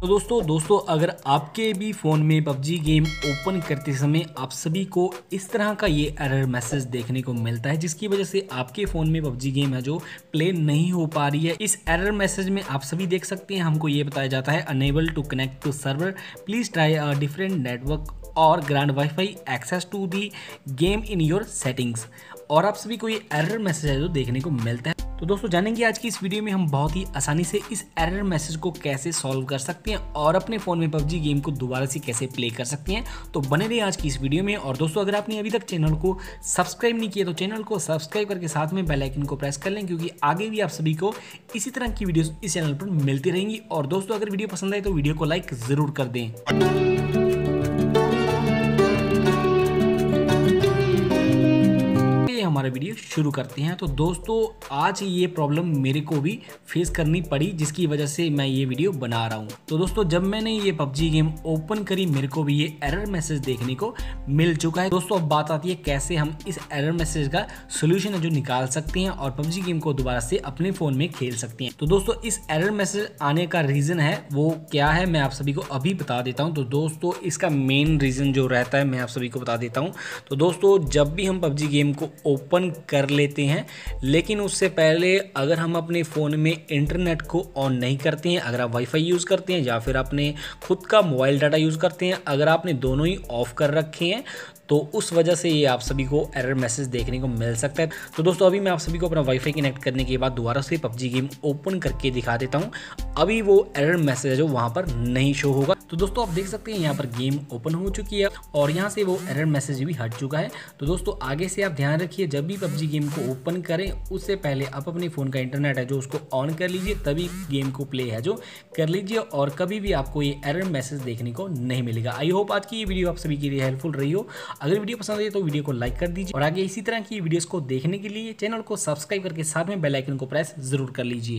तो दोस्तों दोस्तों, अगर आपके भी फ़ोन में पबजी गेम ओपन करते समय आप सभी को इस तरह का ये एरर मैसेज देखने को मिलता है, जिसकी वजह से आपके फ़ोन में पबजी गेम है जो प्ले नहीं हो पा रही है, इस एरर मैसेज में आप सभी देख सकते हैं। हमको ये बताया जाता है, unable to connect to server, please try a different network और grant wifi access to the game in your settings. और आप सभी को ये एरर मैसेज है जो देखने को मिलता है। तो दोस्तों, जानेंगे आज की इस वीडियो में हम बहुत ही आसानी से इस एरर मैसेज को कैसे सॉल्व कर सकते हैं और अपने फ़ोन में पबजी गेम को दोबारा से कैसे प्ले कर सकते हैं। तो बने रहे आज की इस वीडियो में और दोस्तों, अगर आपने अभी तक चैनल को सब्सक्राइब नहीं किया तो चैनल को सब्सक्राइब करके साथ में बेलाइकन को प्रेस कर लें क्योंकि आगे भी आप सभी को इसी तरह की वीडियो इस चैनल पर मिलती रहेंगी। और दोस्तों, अगर वीडियो पसंद आए तो वीडियो को लाइक ज़रूर कर दें। हमारा वीडियो शुरू करते हैं। तो दोस्तों, आज ये प्रॉब्लम मेरे को भी फेस करनी पड़ी, जिसकी वजह से मैं ये वीडियो बना रहा हूँ। तो दोस्तों, जब मैंने ये पबजी गेम ओपन करी, मेरे को भी ये एरर मैसेज देखने को मिल चुका है। दोस्तों, अब बात आती है कैसे हम इस एरर मैसेज का सोल्यूशन जो निकाल सकते हैं और पबजी गेम को दोबारा से अपने फ़ोन में खेल सकते हैं। तो दोस्तों, इस एरर मैसेज आने का रीज़न है, वो क्या है, मैं आप सभी को अभी बता देता हूँ। तो दोस्तों, इसका मेन रीज़न जो रहता है, मैं आप सभी को बता देता हूँ। तो दोस्तों, जब भी हम पबजी गेम को ओपन कर लेते हैं, लेकिन उससे पहले अगर हम अपने फ़ोन में इंटरनेट को ऑन नहीं करते हैं, अगर आप वाईफाई यूज़ करते हैं या फिर अपने खुद का मोबाइल डाटा यूज़ करते हैं, अगर आपने दोनों ही ऑफ़ कर रखे हैं तो उस वजह से ये आप सभी को एरर मैसेज देखने को मिल सकता है। तो दोस्तों, अभी मैं आप सभी को अपना वाईफाई कनेक्ट करने के बाद दोबारा से पबजी गेम ओपन करके दिखा देता हूँ। अभी वो एरर मैसेज है जो वहाँ पर नहीं शो होगा। तो दोस्तों, आप देख सकते हैं यहाँ पर गेम ओपन हो चुकी है और यहाँ से वो एरर मैसेज भी हट चुका है। तो दोस्तों, आगे से आप ध्यान रखिए, जब भी पबजी गेम को ओपन करें, उससे पहले आप अपने फ़ोन का इंटरनेट है जो उसको ऑन कर लीजिए, तभी गेम को प्ले है जो कर लीजिए और कभी भी आपको ये एरर मैसेज देखने को नहीं मिलेगा। आई होप आज की ये वीडियो आप सभी के लिए हेल्पफुल रही हो। अगर वीडियो पसंद आई तो वीडियो को लाइक कर दीजिए और आगे इसी तरह की वीडियोस को देखने के लिए चैनल को सब्सक्राइब करके साथ में बेलाइकन को प्रेस ज़रूर कर लीजिए।